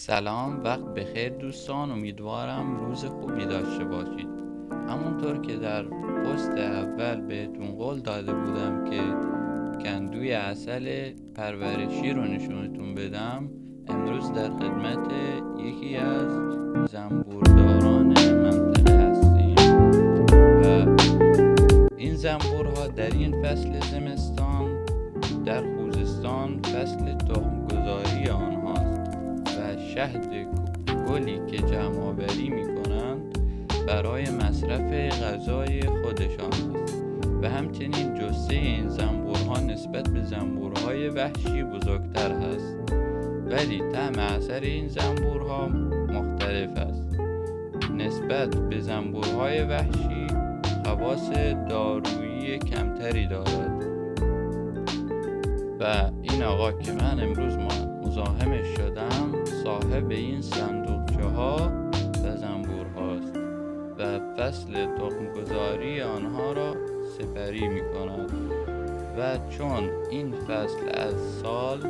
سلام وقت بخیر دوستان امیدوارم روز خوبی داشته باشید. همونطور که در پست اول بهتون قول داده بودم که کندوی اصل پرورشی رو نشونتون بدم امروز در خدمت یکی از زنبورداران منطقه هستیم. و این زنبورها در این فصل زمستان در خوزستان فصل و شهد گلی که جمع آوری می کنند برای مصرف غذای خودشان است. و همچنین جسه این زنبورها نسبت به زنبورهای وحشی بزرگتر هست. ولی طعم اثر این زنبورها مختلف است. نسبت به زنبورهای وحشی خواص دارویی کمتری دارد. و این آقا که من امروز مزاحمش شدم صاحب این صندوقچه ها و زنبور هاست و فصل تخمگذاری آنها را سپری می کند و چون این فصل از سال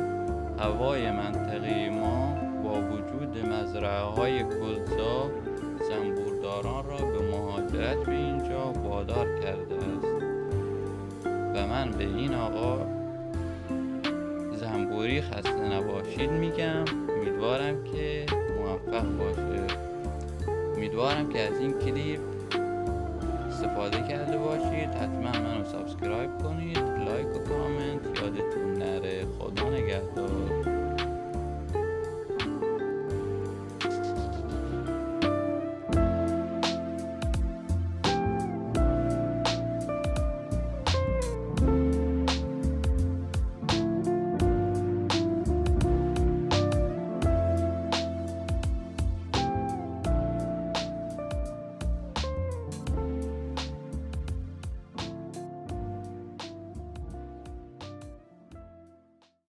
هوای منطقه ما با وجود مزرعه های کلزا زنبورداران را به مهاجرت به اینجا وادار کرده است. و من به این آقا زنبوری خسته نباشید میگم. امیدوارم که موفق باشه. امیدوارم که از این کلیپ استفاده کرده باشید. حتما منو subscribe کنید. like و کامنت یادتون نره. خدا نگهدار.